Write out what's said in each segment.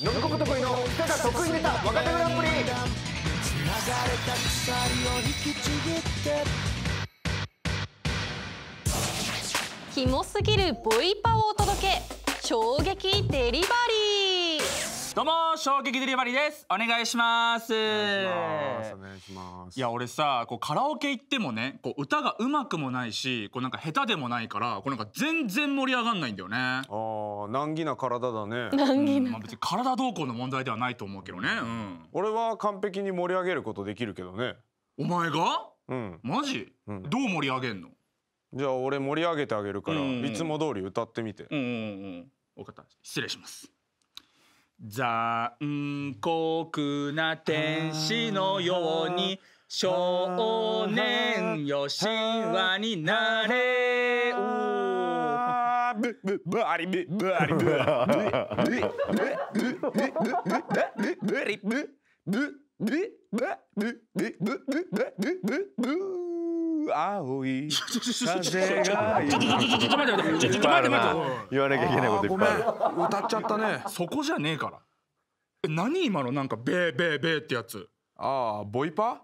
飲み込む得意の手が得意ネタ若手グランプリ。流れた鎖を引きちぎってキモすぎるボイパをお届け。衝撃デリバリー。どうも衝撃デリバリーです。お願いします。お願いします。いや俺さこうカラオケ行ってもねこう歌がうまくもないしこうなんか下手でもないからこうなんか全然盛り上がんないんだよね。あー難儀な体だね。うん。まあ別に体どうこうの問題ではないと思うけどね。うん。俺は完璧に盛り上げることできるけどね。お前が？うん。マジ、うん。どう盛り上げんの？じゃあ俺盛り上げてあげるからうん。いつも通り歌ってみて。うんうんうん分かった。失礼します残酷な天使のように少年よ神話になれブブブアリブブアリブブブブブブブブリブブブブブブブブブブブ青い風がちょっとちょっとちょっと待って待ってちょっと待って待って言わなきゃいけないこといっぱいある歌っちゃったねそこじゃねえからえ何今のなんかベーベーベーってやつああボイパ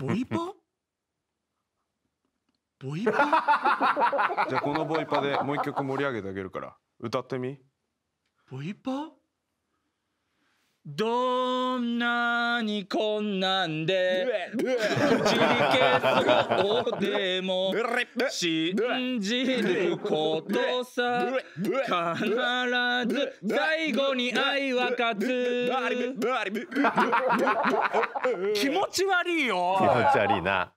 ボイパボイパじゃあこのボイパでもう一曲盛り上げてあげるから歌ってみボイパどんなに困難でくじけそうでも信じることさ必ず最後に愛は勝つ。気持ち悪いよ。気持ち悪いな。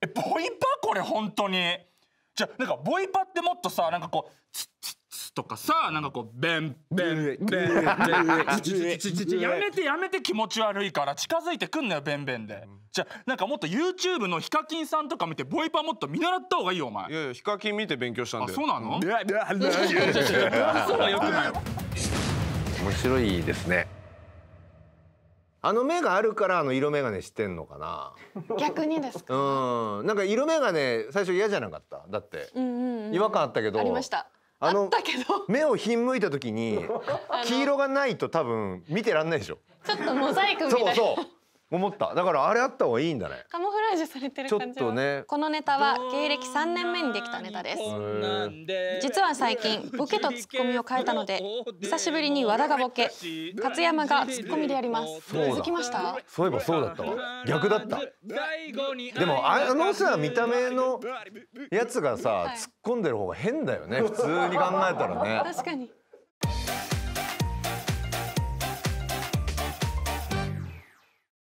えボイパ？これ本当に。じゃなんかボイパってもっとさなんかこうとかさなんかこうベンベンベンベン。やめてやめて気持ち悪いから近づいてくんなよベンベンでじゃなんかもっと YouTube のヒカキンさんとか見てボイパもっと見習った方がいいよお前いやいやヒカキン見て勉強したんあだよそうなのそうはよくない面白いですねあの目があるからあの色眼鏡してんのかな逆にですかうんなんか色眼鏡最初嫌じゃなかっただって違和感あったけどありましたあのあったけど。目をひんむいた時に 黄色がないと多分見てらんないでしょ。ちょっとモザイクみたいな。そうそう。思った。だからあれあった方がいいんだね。カモフラージュされてる感じはちょっとね。このネタは芸歴3年目にできたネタです。実は最近ボケとツッコミを変えたので久しぶりに和田がボケ勝山がツッコミでやります。気そうだ。づきました？そういえばそうだったわ。逆だった。でもああのさ見た目のやつがさはい突っ込んでる方が変だよね。普通に考えたらね。確かに